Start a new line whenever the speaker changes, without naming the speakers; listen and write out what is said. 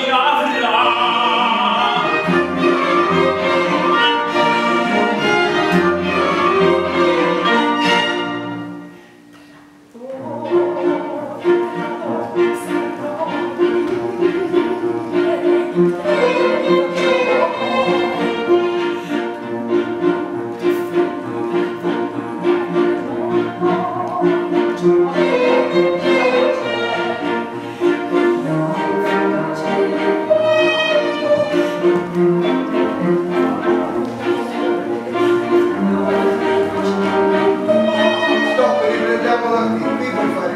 खिलाफ
Alabama in people for